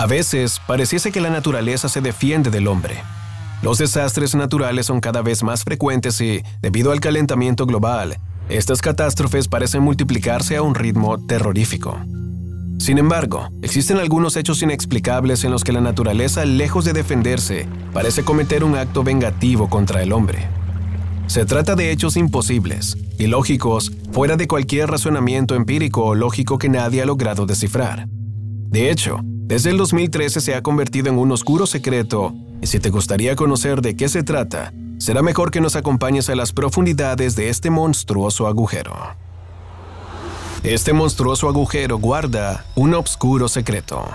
A veces pareciese que la naturaleza se defiende del hombre. Los desastres naturales son cada vez más frecuentes y, debido al calentamiento global, estas catástrofes parecen multiplicarse a un ritmo terrorífico. Sin embargo, existen algunos hechos inexplicables en los que la naturaleza, lejos de defenderse, parece cometer un acto vengativo contra el hombre. Se trata de hechos imposibles, ilógicos, fuera de cualquier razonamiento empírico o lógico que nadie ha logrado descifrar. De hecho, desde el 2013 se ha convertido en un oscuro secreto, y si te gustaría conocer de qué se trata, será mejor que nos acompañes a las profundidades de este monstruoso agujero. Este monstruoso agujero guarda un oscuro secreto.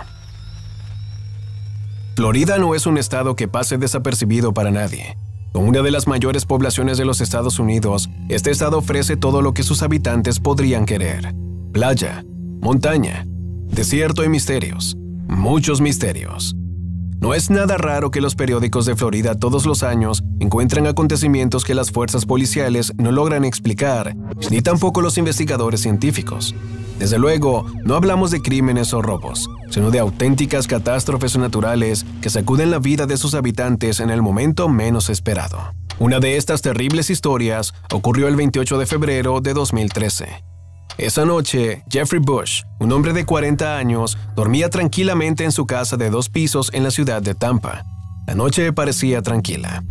Florida no es un estado que pase desapercibido para nadie. Con una de las mayores poblaciones de los Estados Unidos, este estado ofrece todo lo que sus habitantes podrían querer. Playa, montaña, desierto y misterios. Muchos misterios. No es nada raro que los periódicos de Florida todos los años encuentren acontecimientos que las fuerzas policiales no logran explicar, ni tampoco los investigadores científicos. Desde luego, no hablamos de crímenes o robos, sino de auténticas catástrofes naturales que sacuden la vida de sus habitantes en el momento menos esperado. Una de estas terribles historias ocurrió el 28 de febrero de 2013. Esa noche, Jeffrey Bush, un hombre de 40 años, dormía tranquilamente en su casa de dos pisos en la ciudad de Tampa. La noche parecía tranquila.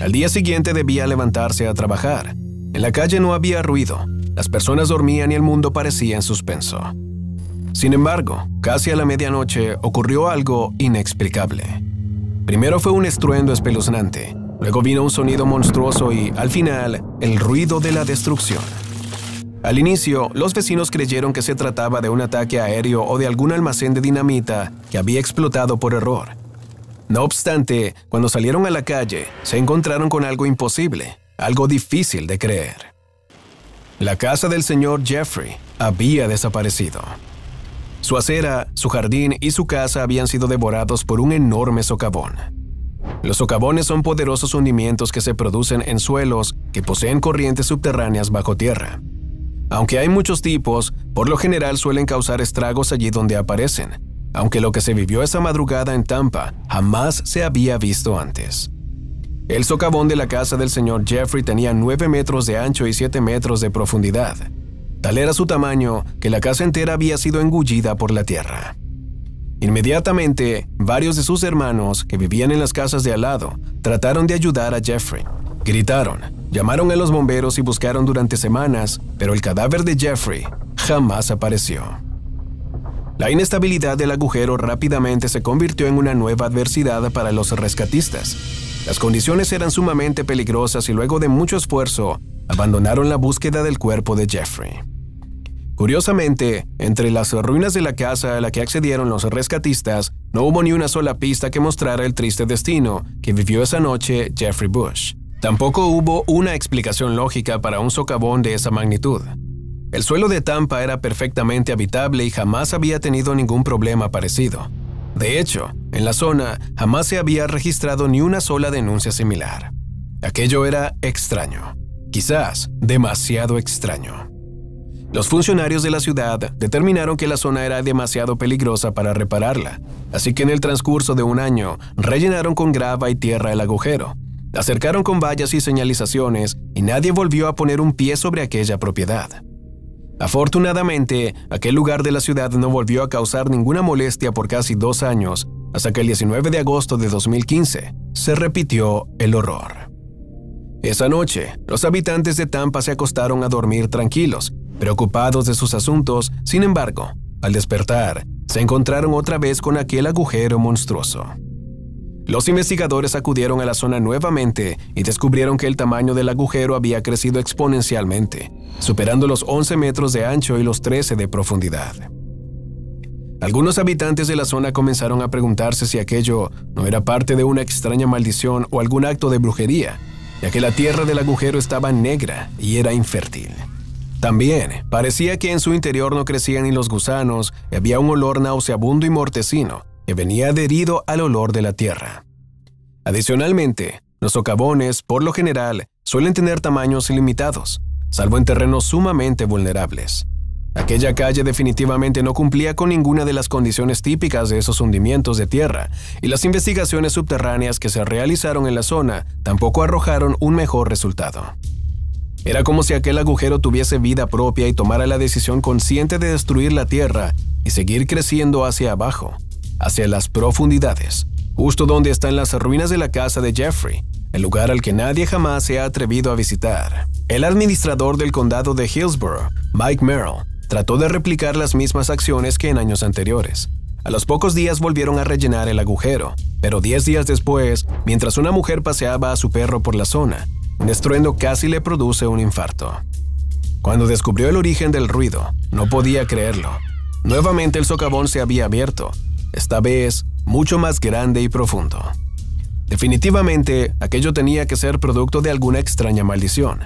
Al día siguiente debía levantarse a trabajar. En la calle no había ruido, las personas dormían y el mundo parecía en suspenso. Sin embargo, casi a la medianoche ocurrió algo inexplicable. Primero fue un estruendo espeluznante, luego vino un sonido monstruoso y, al final, el ruido de la destrucción. Al inicio, los vecinos creyeron que se trataba de un ataque aéreo o de algún almacén de dinamita que había explotado por error. No obstante, cuando salieron a la calle, se encontraron con algo imposible, algo difícil de creer. La casa del señor Jeffrey había desaparecido. Su acera, su jardín y su casa habían sido devorados por un enorme socavón. Los socavones son poderosos hundimientos que se producen en suelos que poseen corrientes subterráneas bajo tierra. Aunque hay muchos tipos, por lo general suelen causar estragos allí donde aparecen, aunque lo que se vivió esa madrugada en Tampa jamás se había visto antes. El socavón de la casa del señor Jeffrey tenía 9 metros de ancho y 7 metros de profundidad. Tal era su tamaño que la casa entera había sido engullida por la tierra. Inmediatamente, varios de sus hermanos, que vivían en las casas de al lado, trataron de ayudar a Jeffrey. Gritaron, llamaron a los bomberos y buscaron durante semanas, pero el cadáver de Jeffrey jamás apareció. La inestabilidad del agujero rápidamente se convirtió en una nueva adversidad para los rescatistas, las condiciones eran sumamente peligrosas y luego de mucho esfuerzo, abandonaron la búsqueda del cuerpo de Jeffrey. Curiosamente, entre las ruinas de la casa a la que accedieron los rescatistas, no hubo ni una sola pista que mostrara el triste destino que vivió esa noche Jeffrey Bush. Tampoco hubo una explicación lógica para un socavón de esa magnitud. El suelo de Tampa era perfectamente habitable y jamás había tenido ningún problema parecido. De hecho, en la zona jamás se había registrado ni una sola denuncia similar. Aquello era extraño, quizás demasiado extraño. Los funcionarios de la ciudad determinaron que la zona era demasiado peligrosa para repararla, así que en el transcurso de un año rellenaron con grava y tierra el agujero, acercaron con vallas y señalizaciones y nadie volvió a poner un pie sobre aquella propiedad. Afortunadamente, aquel lugar de la ciudad no volvió a causar ninguna molestia por casi dos años, hasta que el 19 de agosto de 2015 se repitió el horror. Esa noche, los habitantes de Tampa se acostaron a dormir tranquilos, preocupados de sus asuntos, sin embargo, al despertar, se encontraron otra vez con aquel agujero monstruoso. Los investigadores acudieron a la zona nuevamente y descubrieron que el tamaño del agujero había crecido exponencialmente, superando los 11 metros de ancho y los 13 de profundidad. Algunos habitantes de la zona comenzaron a preguntarse si aquello no era parte de una extraña maldición o algún acto de brujería, ya que la tierra del agujero estaba negra y era infértil. También parecía que en su interior no crecían ni los gusanos y había un olor nauseabundo y mortecino que venía adherido al olor de la tierra. Adicionalmente, los socavones, por lo general, suelen tener tamaños ilimitados, salvo en terrenos sumamente vulnerables. Aquella calle definitivamente no cumplía con ninguna de las condiciones típicas de esos hundimientos de tierra, y las investigaciones subterráneas que se realizaron en la zona tampoco arrojaron un mejor resultado. Era como si aquel agujero tuviese vida propia y tomara la decisión consciente de destruir la tierra y seguir creciendo hacia abajo, hacia las profundidades, justo donde están las ruinas de la casa de Jeffrey, el lugar al que nadie jamás se ha atrevido a visitar. El administrador del condado de Hillsborough, Mike Merrill, trató de replicar las mismas acciones que en años anteriores. A los pocos días volvieron a rellenar el agujero, pero diez días después, mientras una mujer paseaba a su perro por la zona, un estruendo casi le produce un infarto. Cuando descubrió el origen del ruido, no podía creerlo. Nuevamente el socavón se había abierto, esta vez mucho más grande y profundo. Definitivamente, aquello tenía que ser producto de alguna extraña maldición.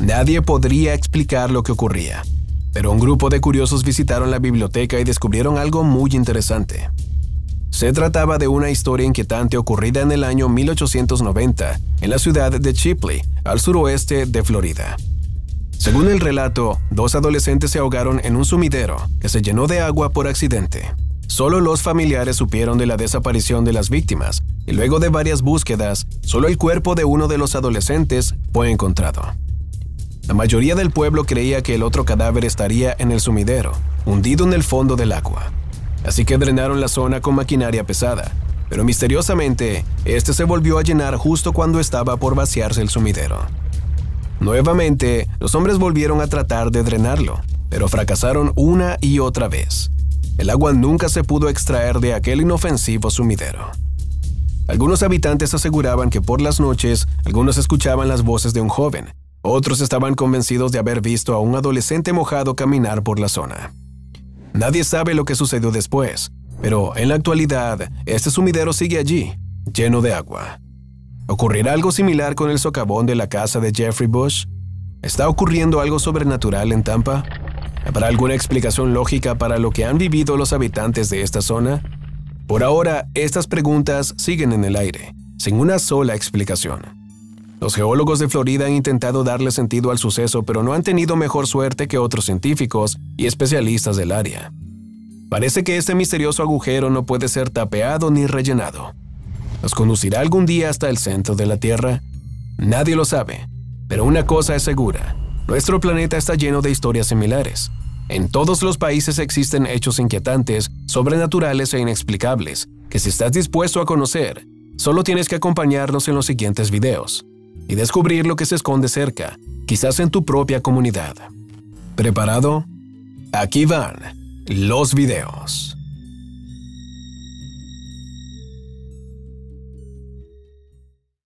Nadie podría explicar lo que ocurría pero un grupo de curiosos visitaron la biblioteca y descubrieron algo muy interesante. Se trataba de una historia inquietante ocurrida en el año 1890 en la ciudad de Chipley, al suroeste de Florida. Según el relato, dos adolescentes se ahogaron en un sumidero que se llenó de agua por accidente. Solo los familiares supieron de la desaparición de las víctimas y luego de varias búsquedas, solo el cuerpo de uno de los adolescentes fue encontrado. La mayoría del pueblo creía que el otro cadáver estaría en el sumidero, hundido en el fondo del agua. Así que drenaron la zona con maquinaria pesada, pero misteriosamente, este se volvió a llenar justo cuando estaba por vaciarse el sumidero. Nuevamente, los hombres volvieron a tratar de drenarlo, pero fracasaron una y otra vez. El agua nunca se pudo extraer de aquel inofensivo sumidero. Algunos habitantes aseguraban que por las noches algunos escuchaban las voces de un joven, otros estaban convencidos de haber visto a un adolescente mojado caminar por la zona. Nadie sabe lo que sucedió después, pero en la actualidad este sumidero sigue allí, lleno de agua. ¿Ocurrirá algo similar con el socavón de la casa de Jeffrey Bush? ¿Está ocurriendo algo sobrenatural en Tampa? ¿Habrá alguna explicación lógica para lo que han vivido los habitantes de esta zona? Por ahora, estas preguntas siguen en el aire, sin una sola explicación. Los geólogos de Florida han intentado darle sentido al suceso, pero no han tenido mejor suerte que otros científicos y especialistas del área. Parece que este misterioso agujero no puede ser tapeado ni rellenado. ¿Nos conducirá algún día hasta el centro de la Tierra? Nadie lo sabe, pero una cosa es segura. Nuestro planeta está lleno de historias similares. En todos los países existen hechos inquietantes, sobrenaturales e inexplicables, que si estás dispuesto a conocer, solo tienes que acompañarnos en los siguientes videos y descubrir lo que se esconde cerca, quizás en tu propia comunidad. ¿Preparado? Aquí van los videos.